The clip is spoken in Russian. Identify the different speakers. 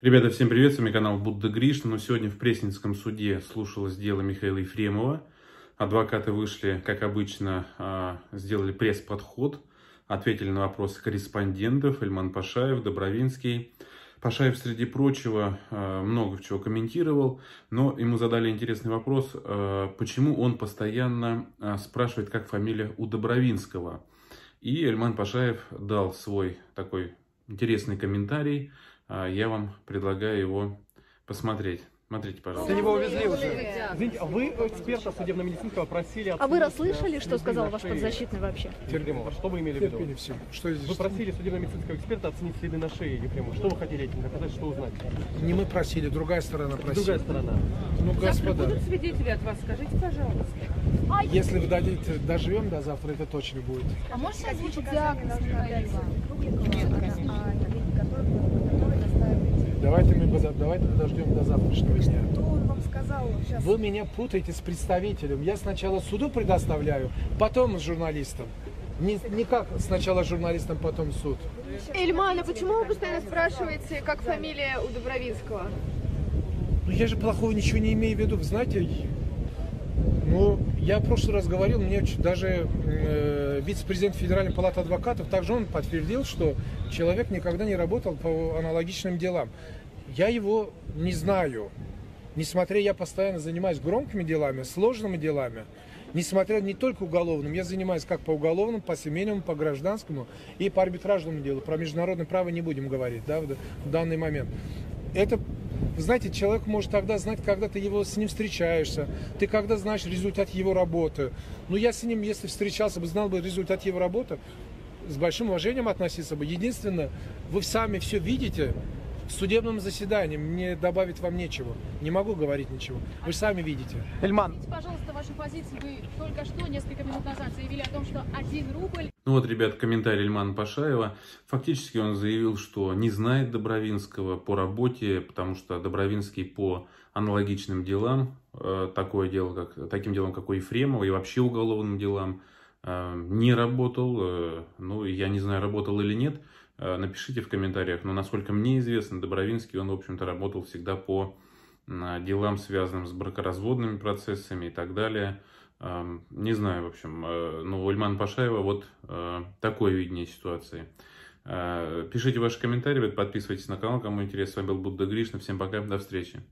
Speaker 1: Ребята, всем привет, с вами канал Будда Гришна. Но сегодня в Пресненском суде слушалось дело Михаила Ефремова. Адвокаты вышли, как обычно, а, сделали пресс-подход, ответили на вопросы корреспондентов, Эльман Пашаев, Добровинский. Пашаев, среди прочего, а, много чего комментировал, но ему задали интересный вопрос, а, почему он постоянно спрашивает, как фамилия у Добровинского. И Эльман Пашаев дал свой такой интересный комментарий, я вам предлагаю его посмотреть. Смотрите, пожалуйста.
Speaker 2: Его увезли уже. Извините, а вы эксперта судебно-медицинского просили
Speaker 3: А вы расслышали, что сказал ваш подзащитный вообще?
Speaker 2: Ефремова? Что вы имели в виду?
Speaker 4: все. Что здесь?
Speaker 2: Вы просили судебно-медицинского эксперта оценить следы на шее Ефремова. Что вы хотели этим доказать, что узнать?
Speaker 4: Не мы просили, другая сторона просила.
Speaker 2: Другая сторона.
Speaker 4: Ну,
Speaker 5: Завтра
Speaker 4: господа,
Speaker 5: будут свидетели от вас, скажите, пожалуйста.
Speaker 4: если вы дадите, доживем до завтра, это точно будет.
Speaker 3: А можете озвучить диагноз Михаила?
Speaker 4: Давайте мы поза- давайте подождем до завтрашнего дня.
Speaker 6: Что он вам сказал сейчас?
Speaker 4: Вы меня путаете с представителем. Я сначала суду предоставляю, потом с журналистом. Не, не как сначала журналистам, потом суд.
Speaker 6: Эльмана, почему вы постоянно спрашиваете, как фамилия у Добровинского?
Speaker 4: Ну я же плохого ничего не имею в виду. Вы знаете, ну, я в прошлый раз говорил, мне даже э, вице-президент Федеральной палаты адвокатов, также он подтвердил, что человек никогда не работал по аналогичным делам. Я его не знаю. Несмотря я постоянно занимаюсь громкими делами, сложными делами, несмотря не только уголовным, я занимаюсь как по уголовному, по семейному, по гражданскому и по арбитражному делу. Про международное право не будем говорить да, в данный момент. Это, знаете, человек может тогда знать, когда ты его с ним встречаешься, ты когда знаешь результат его работы. Ну, я с ним, если встречался бы, знал бы результат его работы, с большим уважением относиться бы. Единственное, вы сами все видите в судебном заседании, мне добавить вам нечего. Не могу говорить ничего. Вы же сами видите.
Speaker 2: Эльман,
Speaker 7: Объясните, пожалуйста, вашу позицию. Вы только что, несколько минут назад, заявили о том, что 1 рубль
Speaker 1: Ну вот, ребят, комментарий Ильмана Пашаева. Фактически он заявил, что не знает Добровинского по работе, потому что Добровинский по аналогичным делам, э, такое дело, как, таким делом, как у Ефремова, и вообще уголовным делам, не работал. Э, ну, я не знаю, работал или нет. Э, напишите в комментариях. Но, насколько мне известно, Добровинский, он, в общем-то, работал всегда по м, делам, связанным с бракоразводными процессами и так далее. Эм, Не знаю, в общем, э, но у Ильмана Пашаева вот такое видение ситуации. Пишите ваши комментарии, подписывайтесь на канал, кому интересно. С вами был Будда Гришна. Всем пока, до встречи.